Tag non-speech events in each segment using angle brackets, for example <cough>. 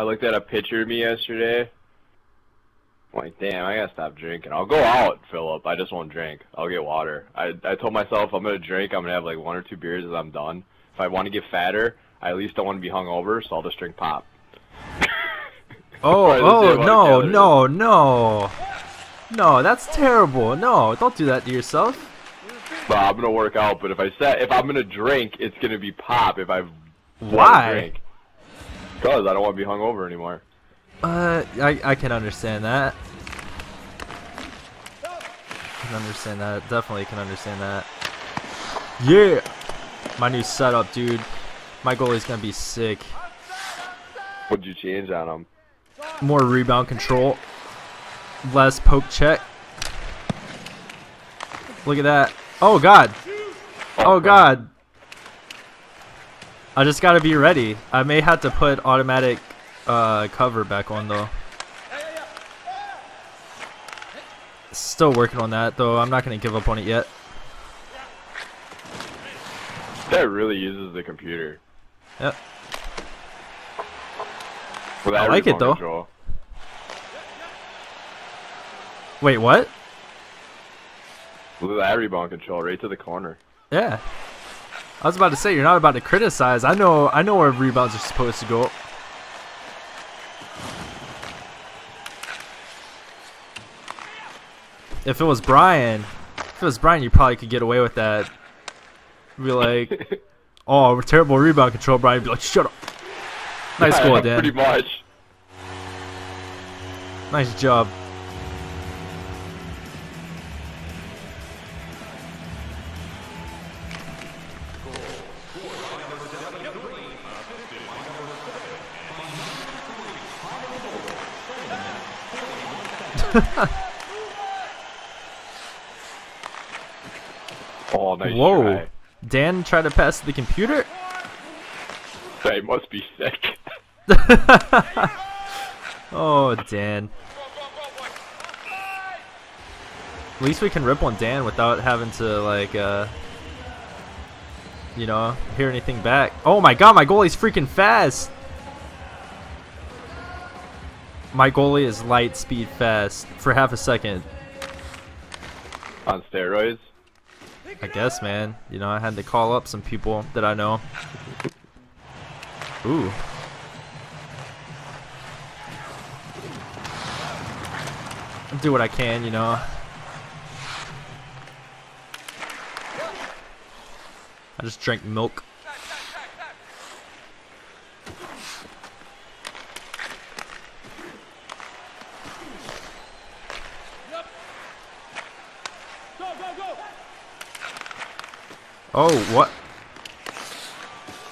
I looked at a picture of me yesterday. I'm like, damn, I gotta stop drinking. I'll go out, Philip. I just won't drink. I'll get water. I I told myself I'm gonna drink. I'm gonna have like one or two beers as I'm done. If I want to get fatter, I at least don't want to be hungover, so I'll just drink pop. <laughs> Oh, Right, let's see oh, no, no, no. No, that's terrible. No, don't do that to yourself. But I'm gonna work out. But if I set, if I'm gonna drink, it's gonna be pop. If I Why? Cause I don't want to be hungover anymore. Uh, I, I can understand that. I can understand that. Definitely can understand that. Yeah! My new setup, dude. My goalie's gonna be sick. What'd you change on him? More rebound control. Less poke check. Look at that. Oh, God. Oh, God. I just gotta be ready. I may have to put automatic uh, cover back on, though. Still working on that, though. I'm not gonna give up on it yet. That really uses the computer. Yep. I like it, though. Control. Wait, what? With that rebound control right to the corner. Yeah. I was about to say you're not about to criticize. I know I know where rebounds are supposed to go. If it was Brian, if it was Brian, you probably could get away with that. Be like, <laughs> oh, we're terrible rebound control, Brian. Be like, shut up. Nice goal, Yeah, Dan. Pretty much. Nice job. <laughs> Oh, nice Whoa. try. Dan tried to pass the computer. That must be sick. <laughs> oh, Dan. At least we can rip on Dan without having to like, uh, you know, hear anything back. Oh my God, my goalie's freaking fast. My goalie is light speed fast for half a second. On steroids. I guess, man. You know, I had to call up some people that I know. Ooh. Do what I can, you know. I just drank milk. Oh, what?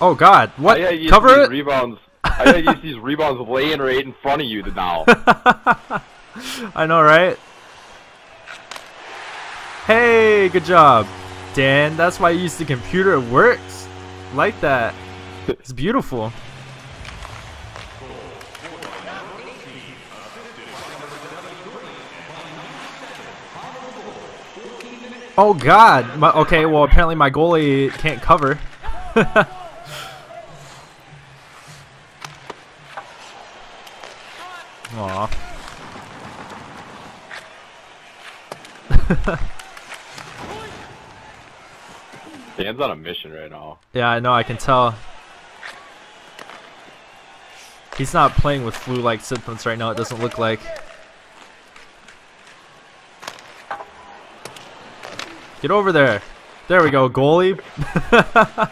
Oh God! What? I gotta use Cover it. Rebounds. I gotta use these rebounds laying right in front of you the now. <laughs> I know, right? Hey, good job, Dan. That's why you use the computer. It works. Like that. It's beautiful. Oh God. My, okay. Well, apparently my goalie can't cover. <laughs> Aw. Dan's on a mission right now. Yeah, I know, I can tell. He's not playing with flu-like symptoms right now, it doesn't look like. Get over there. There we go, goalie. <laughs>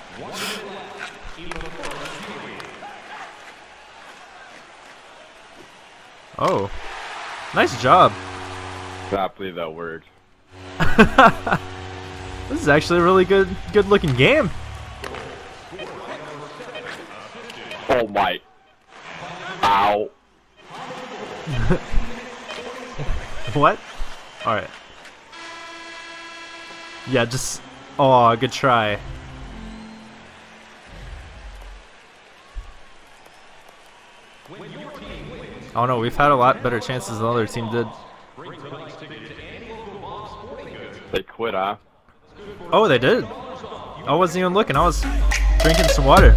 oh. Nice job. Cannot believe that worked. <laughs> This is actually a really good good looking game. Oh my. Ow. <laughs> What? Alright. Yeah, just... Oh, good try. Oh no, we've had a lot better chances than the other team did. They quit, huh? Oh, they did. I wasn't even looking. I was drinking some water.